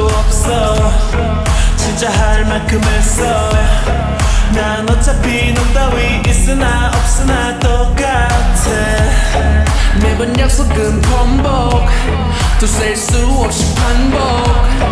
없어. 진짜 할 만큼 했어 난 어차피 넌 따위 있으나 없으나 똑같아. 매번 약속은 번복. 또 셀 수 없이 반복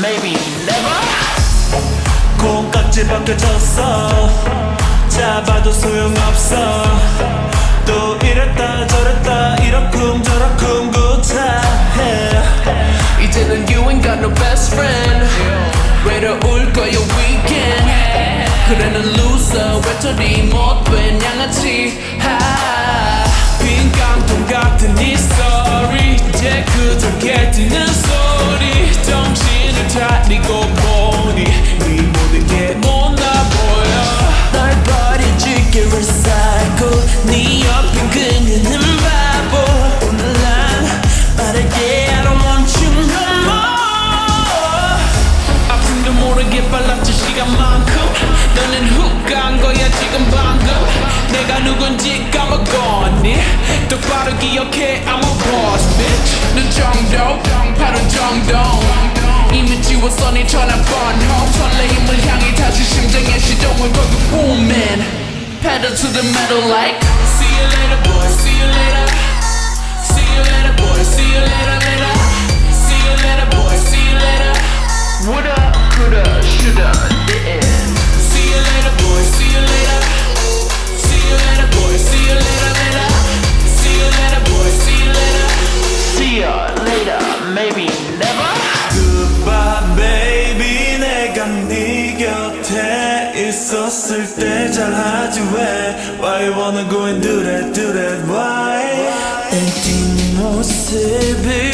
maybe never. 콩깍지 벗겨졌어. 잡아도 소용없어. 또 이랬다 저랬다 이러쿵 저러쿵 구타해. 이제는 you ain't got no best friend. 외로울 거야 weekend. 그래 넌 loser 외톨이 못된 양아치. 하. 빈 깡통 같은 네 story. 이제 그저께 듣는 소리 정신을 차리고 보니? 네 모든 게 못나 보여. 널 버려줄게 recycle 네 옆에 그녀는 바보. 오늘 난 빠르게 I don't want you no more. 아픔도 모르게 빨랐지 시간만큼. 너는 훅 간 거야 지금 방금. 내가 누군지 까먹었니? 똑바로 기억해 I'm a boss bitch. 너 정도 바로 정도 이미 지웠어 네 전화번호 설레임을 향해 다시 심장의 시동을 걸고 booming pedal to the metal like See you later boy see you later See you later boy see you later later See you later boy see you later woulda coulda shoulda didn't See you later boy see you later See you later boy see you later later See you later boy see you later see ya later maybe 있었을 때 잘하지 왜 Why you wanna go and do that do that why 내 뒷모습을